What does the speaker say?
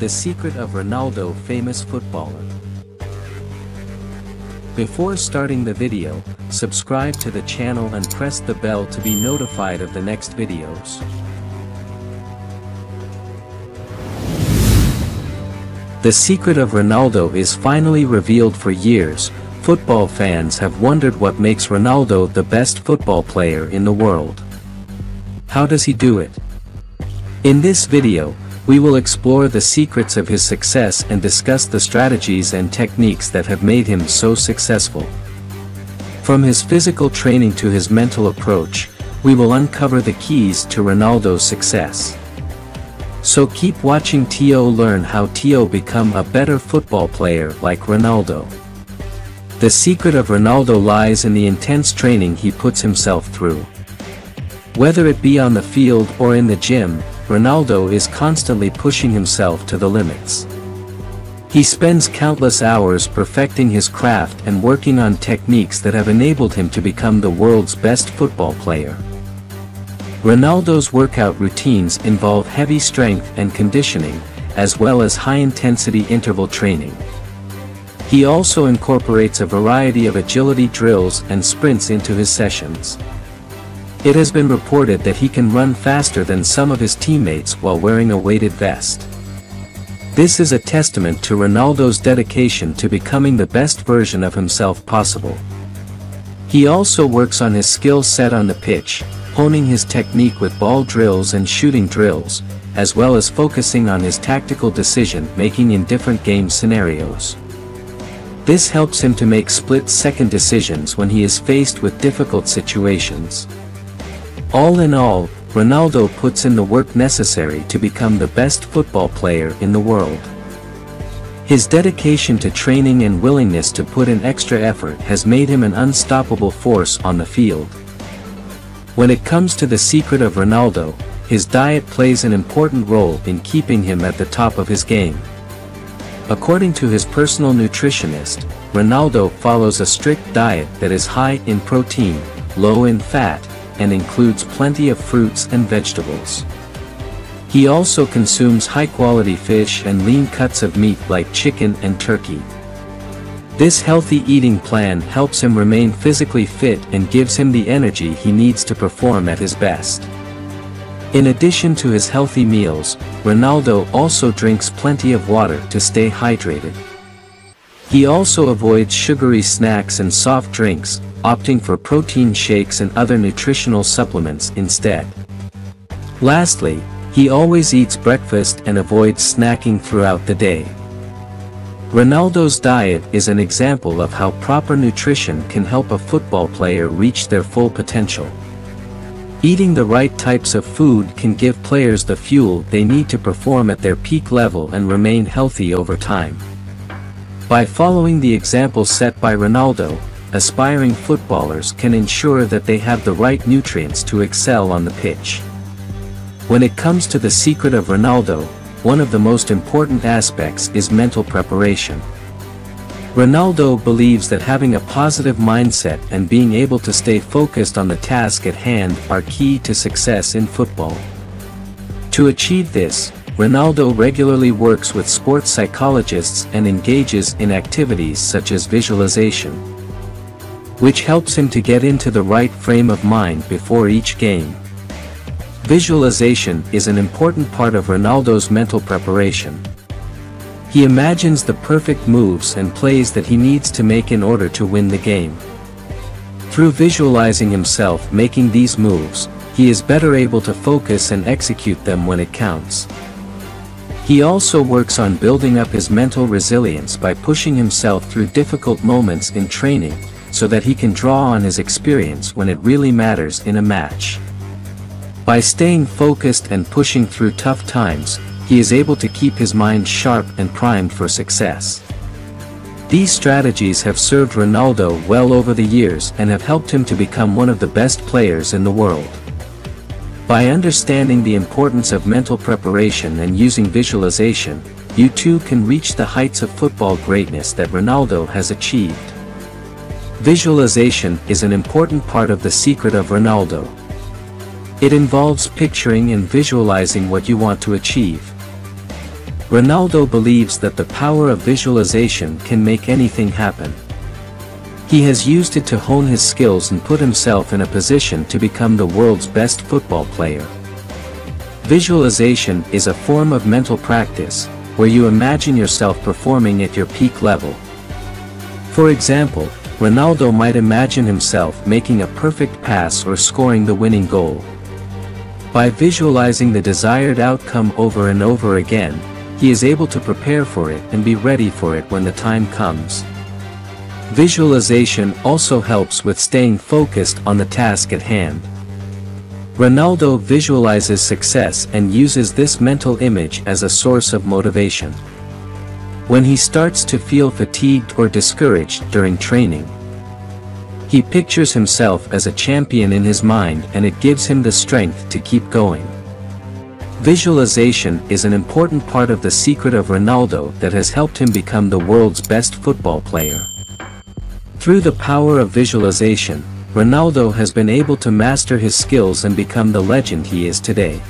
The secret of Ronaldo famous footballer. Before starting the video, subscribe to the channel and press the bell to be notified of the next videos. The secret of Ronaldo is finally revealed for years, football fans have wondered what makes Ronaldo the best football player in the world. How does he do it? In this video, we will explore the secrets of his success and discuss the strategies and techniques that have made him so successful. From his physical training to his mental approach, we will uncover the keys to Ronaldo's success. So keep watching Tio learn how Tio become a better football player like Ronaldo. The secret of Ronaldo lies in the intense training he puts himself through. Whether it be on the field or in the gym, Ronaldo is constantly pushing himself to the limits. He spends countless hours perfecting his craft and working on techniques that have enabled him to become the world's best football player. Ronaldo's workout routines involve heavy strength and conditioning, as well as high-intensity interval training. He also incorporates a variety of agility drills and sprints into his sessions. It has been reported that he can run faster than some of his teammates while wearing a weighted vest. This is a testament to Ronaldo's dedication to becoming the best version of himself possible. He also works on his skill set on the pitch, honing his technique with ball drills and shooting drills, as well as focusing on his tactical decision-making in different game scenarios. This helps him to make split-second decisions when he is faced with difficult situations. All in all, Ronaldo puts in the work necessary to become the best football player in the world. His dedication to training and willingness to put in extra effort has made him an unstoppable force on the field. When it comes to the secret of Ronaldo, his diet plays an important role in keeping him at the top of his game. According to his personal nutritionist, Ronaldo follows a strict diet that is high in protein, low in fat, and includes plenty of fruits and vegetables. He also consumes high-quality fish and lean cuts of meat like chicken and turkey. This healthy eating plan helps him remain physically fit and gives him the energy he needs to perform at his best. In addition to his healthy meals, Ronaldo also drinks plenty of water to stay hydrated. He also avoids sugary snacks and soft drinks, opting for protein shakes and other nutritional supplements instead. Lastly, he always eats breakfast and avoids snacking throughout the day. Ronaldo's diet is an example of how proper nutrition can help a football player reach their full potential. Eating the right types of food can give players the fuel they need to perform at their peak level and remain healthy over time. By following the example set by Ronaldo, aspiring footballers can ensure that they have the right nutrients to excel on the pitch. When it comes to the secret of Ronaldo, one of the most important aspects is mental preparation. Ronaldo believes that having a positive mindset and being able to stay focused on the task at hand are key to success in football. To achieve this, Ronaldo regularly works with sports psychologists and engages in activities such as visualization which helps him to get into the right frame of mind before each game. Visualization is an important part of Ronaldo's mental preparation. He imagines the perfect moves and plays that he needs to make in order to win the game. Through visualizing himself making these moves, he is better able to focus and execute them when it counts. He also works on building up his mental resilience by pushing himself through difficult moments in training, so that he can draw on his experience when it really matters in a match. By staying focused and pushing through tough times, he is able to keep his mind sharp and primed for success. These strategies have served Ronaldo well over the years and have helped him to become one of the best players in the world. By understanding the importance of mental preparation and using visualization, you too can reach the heights of football greatness that Ronaldo has achieved. Visualization is an important part of the secret of Ronaldo. It involves picturing and visualizing what you want to achieve. Ronaldo believes that the power of visualization can make anything happen. He has used it to hone his skills and put himself in a position to become the world's best football player. Visualization is a form of mental practice, where you imagine yourself performing at your peak level. For example, Ronaldo might imagine himself making a perfect pass or scoring the winning goal. By visualizing the desired outcome over and over again, he is able to prepare for it and be ready for it when the time comes. Visualization also helps with staying focused on the task at hand. Ronaldo visualizes success and uses this mental image as a source of motivation. When he starts to feel fatigued or discouraged during training, he pictures himself as a champion in his mind and it gives him the strength to keep going. Visualization is an important part of the secret of Ronaldo that has helped him become the world's best football player. Through the power of visualization, Ronaldo has been able to master his skills and become the legend he is today.